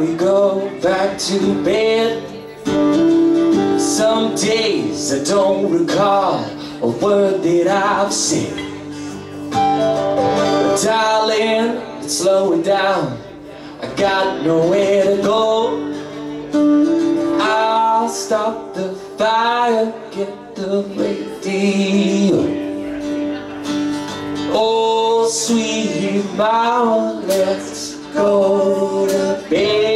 we go back to bed. Some days I don't recall a word that I've said. But darling, it's slowing down. I got nowhere to go. I'll stop the fire, get the radio. Oh, sweet mama, let's go to bed.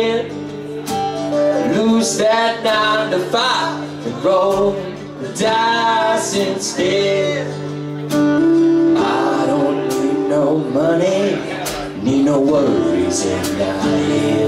Lose that nine to five and roll the dice instead. I don't need no money, need no worries in my head.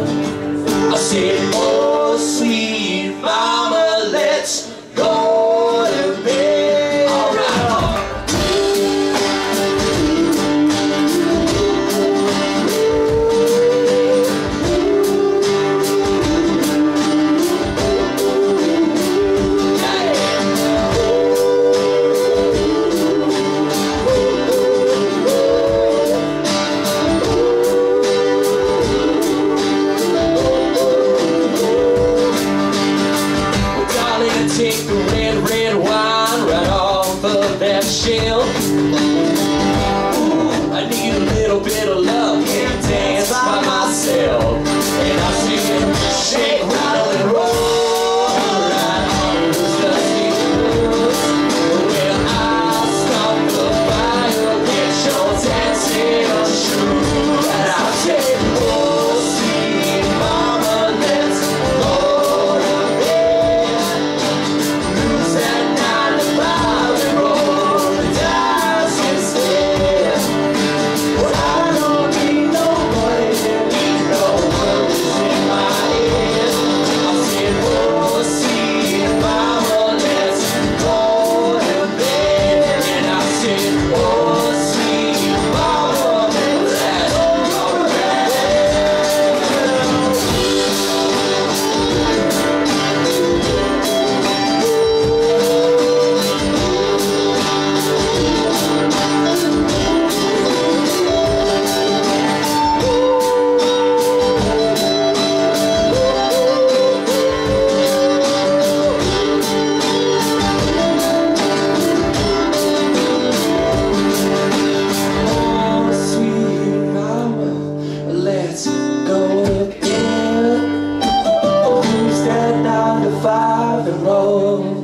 Wine right off of that shelf.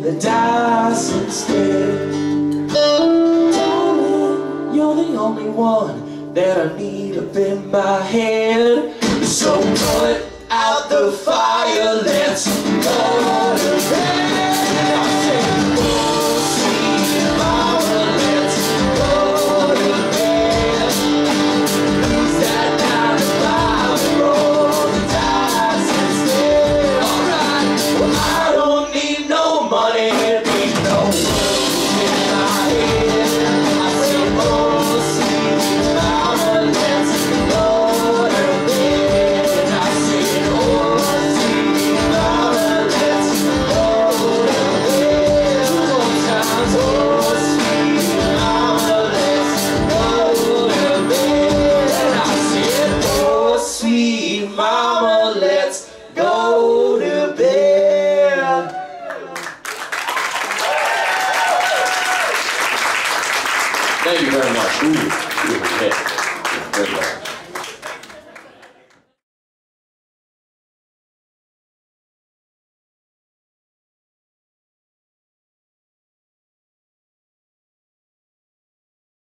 The dice instead. Darling, you're the only one that I need up in my head. So put out the fire, let's go Thank you very much. Ooh.